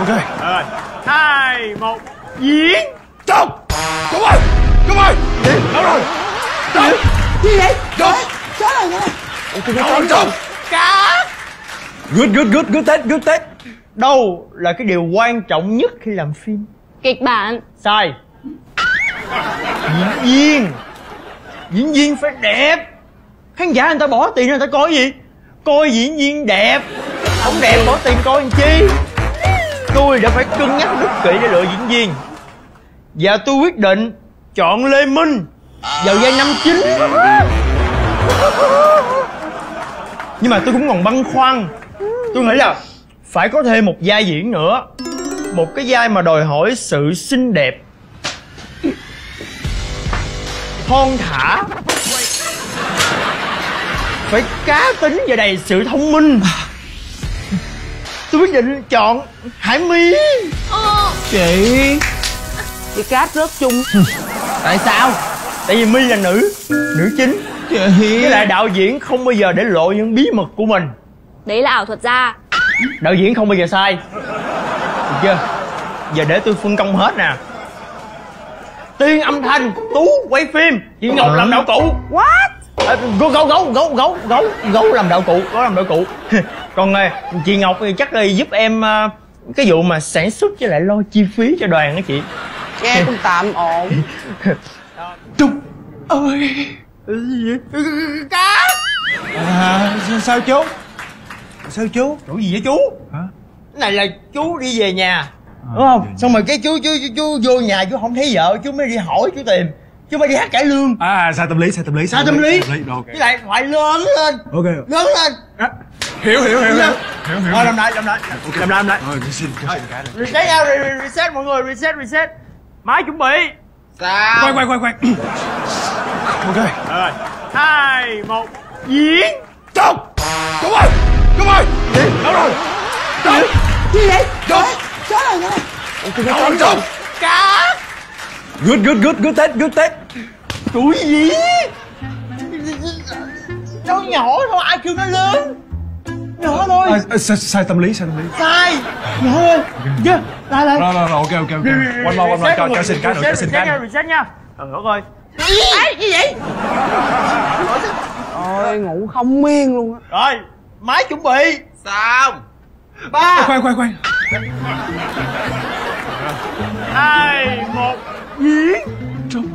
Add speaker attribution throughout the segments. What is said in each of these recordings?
Speaker 1: ok
Speaker 2: rồi. Hai một. Diễn
Speaker 1: Trung Trung ơi Trung ơi Gì? Đâu rồi. Trung
Speaker 3: Gì vậy?
Speaker 1: Trung
Speaker 3: Chết rồi nha
Speaker 1: rồi Trung
Speaker 2: cá.
Speaker 1: Good good good good Tết good Tết.
Speaker 2: Đâu là cái điều quan trọng nhất khi làm phim?
Speaker 4: Kịch bản.
Speaker 2: Sai. Diễn viên. Diễn viên phải đẹp. Khán giả người ta bỏ tiền ra người ta coi gì? Coi diễn viên đẹp. Không đẹp bỏ tiền coi làm chi tôi đã phải cân nhắc rất kỹ để lựa diễn viên. Và tôi quyết định chọn lê minh vào vai năm chín. Nhưng mà tôi cũng còn băn khoăn. Tôi nghĩ là phải có thêm một vai diễn nữa. Một cái vai mà đòi hỏi sự xinh đẹp. Thon thả. Phải cá tính và đầy sự thông minh tôi quyết định chọn hải my.
Speaker 3: Chị. Chị cát rớt chung. Tại sao?
Speaker 2: tại vì my là nữ nữ chính.
Speaker 3: Chị.
Speaker 2: Với lại đạo diễn không bao giờ để lộ những bí mật của mình.
Speaker 4: Đấy là ảo thuật gia.
Speaker 2: Đạo diễn không bao giờ sai. Được chưa? Giờ để tôi phân công hết nè. Tiên âm thanh tú quay phim. Chị ngọc làm đạo cụ.
Speaker 3: What?
Speaker 2: À, gấu gấu gấu gấu gấu gấu gấu làm đạo cụ gấu làm đạo cụ còn à, chị ngọc thì chắc là giúp em à, cái vụ mà sản xuất với lại lo chi phí cho đoàn đó chị.
Speaker 3: Nghe cũng tạm ổn.
Speaker 1: Trung ơi.
Speaker 2: Cá
Speaker 1: À sao, sao chú? Sao chú?
Speaker 2: Chủ gì vậy chú?
Speaker 1: Hả?
Speaker 2: Cái này là chú đi về nhà. Đúng không? xong rồi cái chú chú chú, chú vô nhà chú không thấy vợ chú mới đi hỏi chú tìm. Chú mới đi hát cải lương.
Speaker 1: À sai tâm lý sai tâm lý
Speaker 2: Sai tâm lý?
Speaker 1: Sai tâm lý. Rồi, ok.
Speaker 2: Với lại phải lớn lên.
Speaker 1: Ok.
Speaker 2: Lớn lên.
Speaker 1: À, Hiểu hiểu hiểu hiểu. Hiểu hiểu
Speaker 2: rồi làm lại làm lại. Làm lại làm lại.
Speaker 1: Rồi xin này.
Speaker 2: Reset nhau re- re- reset mọi người reset reset. Máy chuẩn bị.
Speaker 3: Sao?
Speaker 1: Quay quay quay quay. Ok.
Speaker 2: Rồi. Hai một. Diễn.
Speaker 1: Trung ơi. Trung ơi. Gì? Đâu rồi? Trung
Speaker 3: Gì vậy?
Speaker 1: Trung
Speaker 3: Chết rồi nha
Speaker 1: Đâu rồi Trung
Speaker 2: cá.
Speaker 1: Good good good good Tết good Tết
Speaker 2: tuổi gì? Nó nhỏ thôi ai kêu nó lớn nhỏ thôi.
Speaker 1: À, à, sai, sai tâm lý sai tâm lý.
Speaker 2: Sai. Nhỏ thôi. Chưa lại lại.
Speaker 1: Rồi rồi rồi ok ok ok. One more one more cho cho xin cái nữa cho xin cái nữa.
Speaker 2: reset nha. Trời đất ơi. Ấy, gì vậy?
Speaker 3: Ôi ngủ không miên luôn á.
Speaker 2: Rồi máy chuẩn bị.
Speaker 3: Sao?
Speaker 2: ba.
Speaker 1: Quay quay quay
Speaker 2: hai một. Diễn
Speaker 1: Trung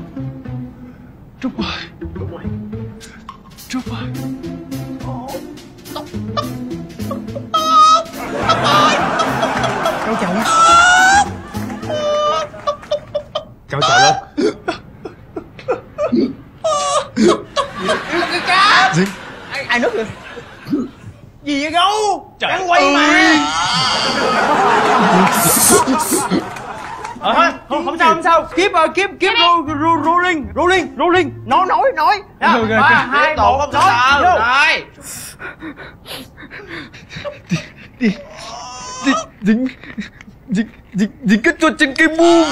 Speaker 1: Trung ơi Trung ơi
Speaker 2: cháu chồng cháu chồng lên
Speaker 1: Gì?
Speaker 2: Ai, ai núp vậy gì vậy gấu? Đang quay mà. ờ thôi không, không sao không sao. Kiếp uh, kiếp kiếp ru, ru, rolling rolling rolling nói nói nói. Đó,
Speaker 1: Ok, ok,
Speaker 2: ba
Speaker 1: ok.
Speaker 2: hai một nói. Vô
Speaker 3: Rồi
Speaker 1: dính dính dính dính cái chuột trên cây
Speaker 2: mum